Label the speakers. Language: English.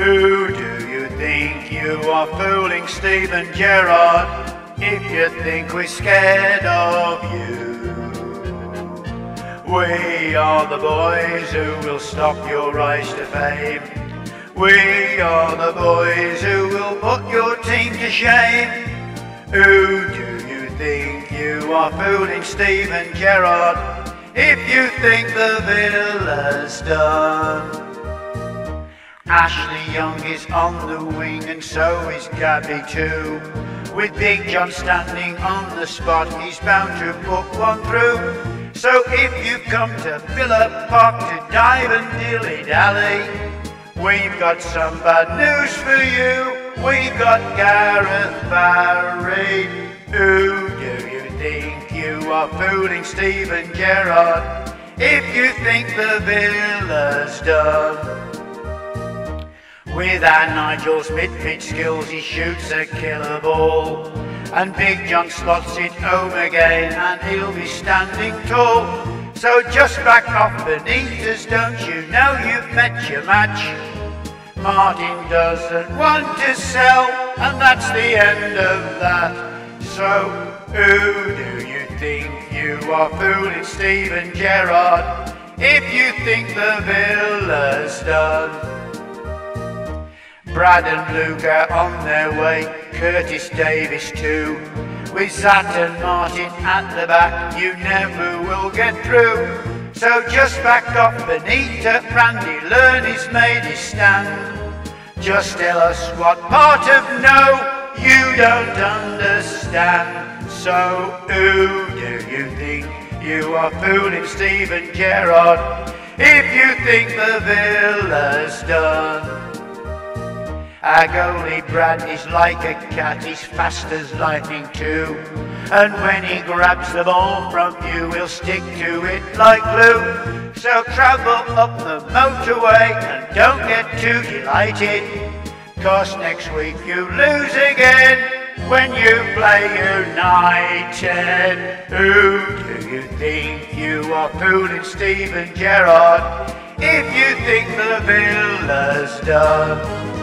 Speaker 1: Who do you think you are fooling Steven Gerrard if you think we're scared of you? We are the boys who will stop your rise to fame. We are the boys who will put your team to shame. Who do you think you are fooling Steven Gerrard if you think the villa's done? Ashley Young is on the wing and so is Gabby too. With Big John standing on the spot, he's bound to put one through. So if you've come to Villa Park to dive and dilly-dally, we've got some bad news for you. We've got Gareth Barry. Who do you think you are fooling Steven Gerrard if you think the Villa's done? With our Nigel's mid-pitch skills, he shoots a killer ball. And Big John slots it home again, and he'll be standing tall. So just back off Benitez, don't you know you've met your match? Martin doesn't want to sell, and that's the end of that. So who do you think you are fooling Steven Gerrard if you think the villa's done? Brad and are on their way, Curtis Davies too. With Zat and Martin at the back, you never will get through. So just back off Benitez, Randy Lerner he's made his stand. Just tell us what part of no you don't understand. So who do you think you are fooling Steven Gerrard if you think the villa's done? Our Brad is like a cat, he's fast as lightning too. And when he grabs the ball from you, he'll stick to it like glue. So travel up the motorway and don't get too delighted. Cause next week you lose again when you play United. Who do you think you are fooling Steven Gerrard if you think the Villa's done?